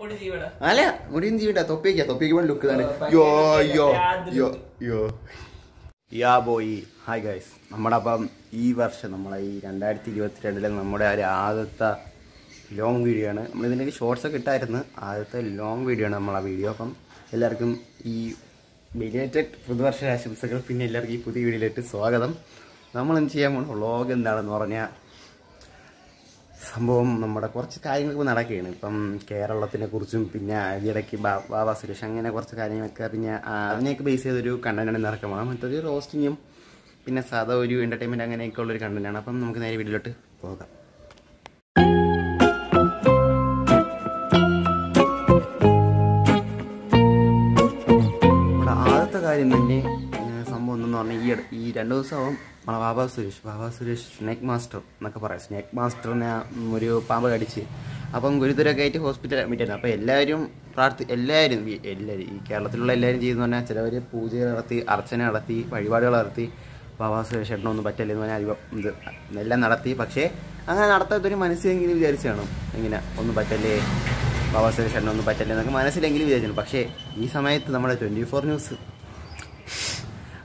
ജീവട അല്ല മുടിയും ചെയ്യണ്ട തൊപ്പിക്ക തൊപ്പിക്ക് ലുക്ക് തന്നെ യോ യോ യോ യോ. യാ ബോയ്. ഹായ് ഗൈസ് നമ്മുടെ അപ്പം ഈ വർഷം നമ്മളെ ഈ രണ്ടായിരത്തി ഇരുപത്തിരണ്ടിലെ നമ്മുടെ ഒരു ആദ്യത്തെ ലോങ് വീഡിയോ ആണ്. നമ്മളിതിന്റെ ഷോർട്സ് ഒക്കെ ഇട്ടായിരുന്നു. ആദ്യത്തെ ലോങ് വീഡിയോ ആണ് നമ്മളെ വീഡിയോ അപ്പം എല്ലാവർക്കും ഈ ബിലേറ്റഡ് പുതുവർഷ ആശംസകൾ പിന്നെ എല്ലാവർക്കും ഈ പുതിയ വീഡിയോയിലേക്ക് സ്വാഗതം. നമ്മളെന്ത് ചെയ്യാൻ പോകുന്ന വ്ളോഗ് എന്താണെന്ന് പറഞ്ഞാൽ സംഭവം നമ്മുടെ കുറച്ച് കാര്യങ്ങൾ ഇപ്പോൾ നടക്കുകയാണ്. ഇപ്പം കേരളത്തിനെ കുറിച്ചും പിന്നെ ഇടയ്ക്ക് ബാബ സുരേഷ് അങ്ങനെ കുറച്ച് കാര്യങ്ങളൊക്കെ പിന്നെ അതിനെയൊക്കെ ബേസ് ചെയ്തൊരു കണ്ടന്റാണ് ഇറക്കമാണ് മറ്റൊരു റോസ്റ്റിങ്ങും പിന്നെ സാധാ ഒരു എന്റർടൈൻമെന്റ് അങ്ങനെയൊക്കെ ഉള്ളൊരു കണ്ടന്റാണ് അപ്പം നമുക്ക് നേരെ വീട്ടിലോട്ട് പോകാം. ആദ്യത്തെ കാര്യം ഈ ഈ രണ്ട് ദിവസമാവും നമ്മളെ ബാബാ സുരേഷ് ബാബാ സുരേഷ് സ്നേക്ക് മാസ്റ്റർ എന്നൊക്കെ പറയാം. സ്നേക്ക് മാസ്റ്ററിനെ ഒരു പാമ്പ് കടിച്ച് അപ്പം ഗുരുതരമൊക്കെ ആയിട്ട് ഹോസ്പിറ്റലിൽ അഡ്മിറ്റ് അപ്പോൾ എല്ലാവരും പ്രാർത്ഥി എല്ലാവരും എല്ലാവരും ഈ കേരളത്തിലുള്ള എല്ലാവരും ചെയ്യുന്ന പറഞ്ഞാൽ ചിലവർ പൂജ നടത്തി അർച്ചന നടത്തി വഴിപാടുകൾ നടത്തി ബാബാ സുരേഷ് ഏട്ടനൊന്നും പറ്റില്ല എന്ന് പറഞ്ഞാൽ ഇത് എല്ലാം നടത്തി. പക്ഷേ അങ്ങനെ നടത്താത്തൊരു മനസ്സിലെങ്കിലും വിചാരിച്ചാണ് ഇങ്ങനെ ഒന്നും പറ്റല്ലേ ബാബാ സുരേഷ് ഏട്ടനൊന്നും പറ്റല്ലേ എന്നൊക്കെ മനസ്സിലെങ്കിലും വിചാരിച്ചു പക്ഷേ ഈ സമയത്ത് നമ്മുടെ ട്വന്റി ഫോർ ന്യൂസ്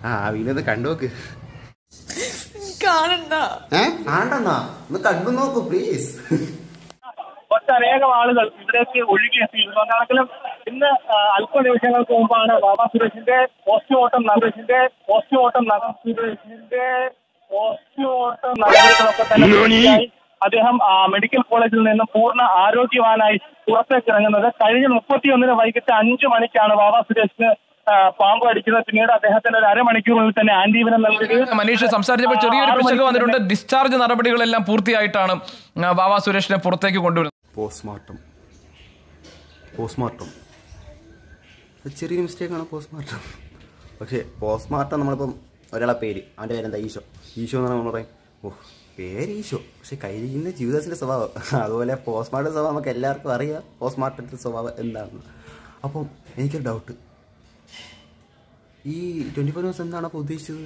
ആ വിനോദ് കണ്ടോക്ക് കാണണ്ട. ഏ? ആണ്ടെന്നാ ഒന്ന് കണ്ടു നോക്കൂ പ്ലീസ് ഒട്ടനേകം ആളുകൾ ഇവിടേക്ക് ഒഴുകിയെത്തിയിരുന്നു കണക്കിലും ഇന്ന് അല്പ നിമിഷങ്ങൾക്ക് മുമ്പാണ് ബാബാ സുരേഷിന്റെ പോസ്റ്റ്മോർട്ടം നടേഷിന്റെ പോസ്റ്റ്മോർട്ടം സുരേഷിന്റെ പോസ്റ്റ്മോർട്ടം നടപടികളൊക്കെ തന്നെ അദ്ദേഹം ആ, മെഡിക്കൽ കോളേജിൽ നിന്നും പൂർണ ആരോഗ്യവാനായി പുറത്തേക്ക് ഇറങ്ങുന്നത്. കഴിഞ്ഞ മുപ്പത്തിയൊന്നിന് വൈകിട്ട് അഞ്ചു മണിക്കാണ് ബാബാ സുരേഷിന് പാമ്പ് അടിക്കുന്നത് പിന്നീട് അദ്ദേഹത്തിന് ഒരു അരമണിക്കൂറിൽ തന്നെ ആന്റിവിനം നൽകുകയും മനീഷ് സംസാരിച്ചപ്പോൾ ചെറിയൊരു പിശക് വന്നിട്ടുണ്ട്. ഡിസ്ചാർജ് നടപടികളെല്ലാം പൂർത്തിയായിട്ടാണ് ബാബ സുരേഷിനെ പുറത്തേക്ക് കൊണ്ടുവരുന്നത്. പോസ്റ്റ്മോർട്ടം പോസ്റ്റ്മോർട്ടം ചെറിയ ചെറിയൊരു മിസ്റ്റേക്കാണ് പോസ്റ്റ്മോർട്ടം പക്ഷേ പോസ്റ്റ്മോർട്ടം നമ്മളിപ്പം ഒരാളെ പേര് അവന്റെ പേരെന്താ? ഈശോ. ഈശോ എന്ന് നമ്മൾ പറയും. ഓ പേര് ഈശോ. പക്ഷെ കഴിയുന്ന ജീവിതത്തിന്റെ സ്വഭാവം. അതുപോലെ പോസ്റ്റ്മോർട്ടം സ്വഭാവം നമുക്ക് എല്ലാവർക്കും അറിയാം പോസ്റ്റ്മോർട്ടത്തിന്റെ സ്വഭാവം എന്താണെന്ന്. അപ്പം എനിക്കൊരു ഡൗട്ട് ഈ ട്വന്റി ഫോർ ന്യൂസ് എന്താണ് അപ്പോൾ ഉദ്ദേശിച്ചത്?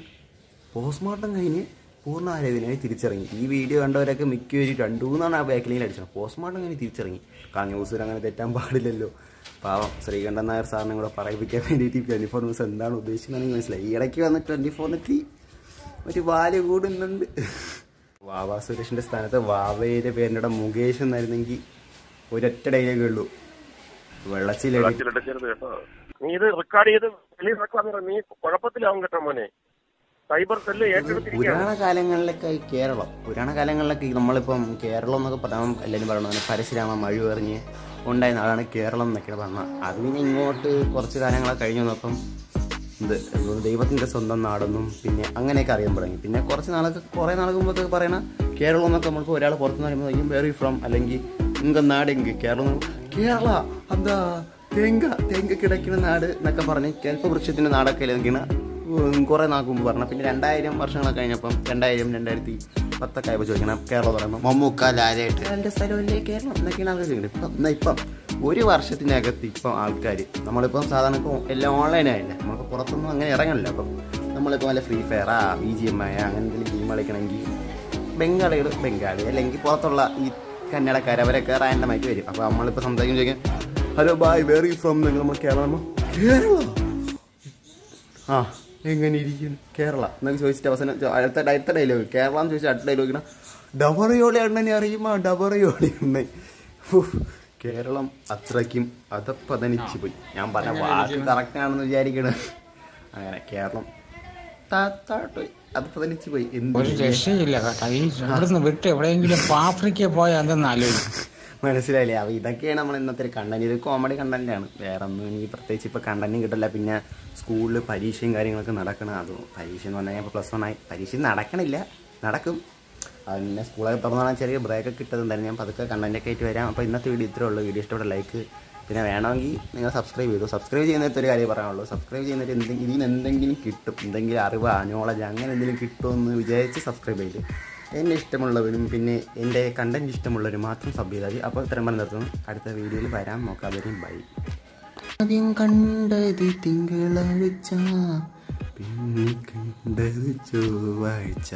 പോസ്റ്റ്മോർട്ടം കഴിഞ്ഞ് പൂർണ ആരോഗ്യനായി തിരിച്ചിറങ്ങി. ഈ വീഡിയോ കണ്ടവരൊക്കെ മിക്കവരും രണ്ടു മൂന്നാണ് ആ ബാക്കിലേക്ക് അടിച്ചത്. പോസ്റ്റ്മോർട്ടം കഴിഞ്ഞ് തിരിച്ചിറങ്ങി. കാരണം ന്യൂസിൽ അങ്ങനെ തെറ്റാൻ പാടില്ലല്ലോ. പാവം ശ്രീകണ്ഠൻ നായർ സാറിനെ കൂടെ പറയിപ്പിക്കാൻ വേണ്ടിയിട്ട് ട്വന്റി ഫോർ ന്യൂസ് എന്താണ് ഉദ്ദേശിക്കുന്നതെന്ന് മനസ്സിലായി. ഈ ഇടയ്ക്ക് വന്ന് ട്വന്റി ഫോറിനെത്തി ഒരു വാൽ കൂടുന്നുണ്ട്. വാവാ സുരേഷിന്റെ സ്ഥാനത്ത് വാവയുടെ പേരിന്റെ മുകേഷ് എന്നായിരുന്നെങ്കിൽ ഒരൊറ്റ ഡൈലോഗേ ഉള്ളൂ. കേട്ടോ. നീ ഇത് റെക്കോർഡ് ചെയ്ത് റിലീസാക്കാന്ന് നീ കുഴപ്പത്തിലാവും കേട്ടോ മോനെ. സൈബർ സെല്ല് ഏറ്റെടുത്തിരിക്കുകയാണ്. പുരാണ കാലങ്ങളിലൊക്കെ കേരളം പുരാണ കാലങ്ങളിലൊക്കെ നമ്മളിപ്പം കേരളം എന്നൊക്കെ പറയാൻ എല്ലാവരും പറയണത് പരശുരാമ മഴ എറിഞ്ഞ് ഉണ്ടായ നാടാണ് കേരളം എന്നൊക്കെ പറഞ്ഞത് അത് പിന്നെ ഇങ്ങോട്ട് കുറച്ച് കാലങ്ങളൊക്കെ കഴിഞ്ഞു വന്നപ്പം ഇത് ദൈവത്തിന്റെ സ്വന്തം നാടെന്നും പിന്നെ അങ്ങനെയൊക്കെ അറിയാൻ തുടങ്ങി. പിന്നെ കുറച്ച് നാളൊക്കെ കുറേ മുമ്പൊക്കെ പറയണ കേരളം എന്നൊക്കെ നമ്മൾക്ക് ഒരാൾ പുറത്തുനിന്ന് പറയുമ്പോൾ വെറി ഫ്രം അല്ലെങ്കിൽ നിങ്ങൾക്ക് നാടെങ്കിൽ കേരളം കേരള എന്താ തേങ്ങ തേങ്ങ കിടക്കുന്ന നാട് എന്നൊക്കെ പറഞ്ഞ് കൽപ്പവൃക്ഷത്തിന്റെ നാടൊക്കെ ഇങ്ങനെ കുറേ നാൾക്ക് മുമ്പ് പറഞ്ഞു. പിന്നെ രണ്ടായിരം വർഷങ്ങളൊക്കെ കഴിഞ്ഞപ്പം രണ്ടായിരം രണ്ടായിരത്തി പത്തൊക്കെ ആയപ്പോൾ ചോദിക്കണം കേരളം പറയുമ്പോൾ മമ്മൂക്ക ലാലായിട്ട് എന്റെ സ്ഥലമല്ലേ കേരളം? എന്നൊക്കെയാണ് ആൾക്കാർ ചോദിക്കുന്നത് ഇപ്പം എന്നാൽ ഇപ്പം ഒരു വർഷത്തിനകത്ത് ഇപ്പം ആൾക്കാർ നമ്മളിപ്പം സാധാരണ ഇപ്പോൾ എല്ലാം ഓൺലൈനായില്ല നമുക്ക് പുറത്തൊന്നും അങ്ങനെ ഇറങ്ങണില്ല. അപ്പം നമ്മളിപ്പോൾ വല്ല ഫ്രീ ഫയറാ ബി ജി എം ആയ അങ്ങനെ എന്തെങ്കിലും ഗെയിം കളിക്കണമെങ്കിൽ ബംഗാളികൾ ബംഗാളി അല്ലെങ്കിൽ പുറത്തുള്ള ഈ കന്നഡക്കാർ അവരൊക്കെ റാൻഡമായിട്ട് വരും. അപ്പോൾ നമ്മളിപ്പോൾ സംസാരിക്കും ചോദിക്കാം ഹലോ ബായ് യു ഫ്രം നിങ്ങൾ നമ്മൾ കേരളം കേരള. ആ എങ്ങനെ ഇരിക്കുന്നു? കേരള. എന്നൊക്കെ ചോദിച്ചിട്ട് അവസാനം അടുത്ത അടുത്ത ഡയലോഗ് കേരള എന്ന് ചോദിച്ചാൽ അടുത്ത ഡയലോഗ് ഡബറയോളി അണ്ണനെ അറിയുമോ? ഡബറയോളി അണ്ണൻ കേരളം അത്രയ്ക്കും അതപ്പതനിച്ചു പോയി. ഞാൻ പറഞ്ഞ വാക്ക് കറക്റ്റ് ആണെന്ന് വിചാരിക്കണേ. അങ്ങനെ കേരളം താത്താട്ട് പോയി അതപ്പതനിച്ചു പോയി. എന്ത് ഒരു രക്ഷയില്ല കേട്ടോ. ഈ ഇവിടുന്ന് വിട്ട് എവിടെയെങ്കിലും ആഫ്രിക്ക പോയാൽ എന്തെന്ന് ആലോചിക്കും. മനസ്സിലായില്ലേ? അപ്പോൾ ഇതൊക്കെയാണ് നമ്മൾ ഇന്നത്തെ ഒരു കണ്ടന്റ്. ഇത് കോമഡി കണ്ടന്റാണ് വേറെ ഒന്നും എനിക്ക് പ്രത്യേകിച്ച് ഇപ്പോൾ കണ്ടന്റും കിട്ടില്ല. പിന്നെ സ്കൂളിൽ പരീക്ഷയും കാര്യങ്ങളൊക്കെ നടക്കണം അത് പരീക്ഷ എന്ന് പറഞ്ഞാൽ ഇപ്പോൾ പ്ലസ് വൺ ആയി. പരീക്ഷ നടക്കണില്ല. നടക്കും. അത് പിന്നെ സ്കൂളൊക്കെ തുറന്നാണ് ചെറിയ ബ്രേക്കൊക്കെ കിട്ടുന്നുണ്ടായിരുന്നു. ഞാൻ പതുക്കെ കണ്ടന്റൊക്കെ ആയിട്ട് വരാം. അപ്പോൾ ഇന്നത്തെ വീഡിയോ ഇത്രേ ഉള്ളൂ. വീഡിയോ ഇഷ്ടപ്പെട്ട ലൈക്ക് പിന്നെ വേണമെങ്കിൽ നിങ്ങൾ സബ്സ്ക്രൈബ് ചെയ്തു. സബ്സ്ക്രൈബ് ചെയ്യുന്നിട്ട് ഒരു കാര്യം പറയാനുള്ളൂ. സബ്സ്ക്രൈബ് ചെയ്യുന്നിട്ട് എന്തെങ്കിലും ഇതിന് എന്തെങ്കിലും കിട്ടും. എന്തെങ്കിലും അറിവ് നോളജ് അങ്ങനെ എന്തെങ്കിലും കിട്ടുമെന്ന് വിചാരിച്ച് സബ്സ്ക്രൈബ് ചെയ്തു എന്നെ ഇഷ്ടമുള്ളവരും പിന്നെ എന്റെ കണ്ടന്റ് ഇഷ്ടമുള്ളവരും മാത്രം സബ് ചെയ്താൽ മതി. അപ്പോൾ ഇത്രയും പറഞ്ഞ് നിർത്തുന്നു. അടുത്ത വീഡിയോയിൽ വരാൻ നോക്കാം. നോക്കാതെ ബൈ ആദ്യം കണ്ടത് തിങ്കളാഴ്ച പിന്നെ കണ്ടത് ചൊവ്വാഴ്ച.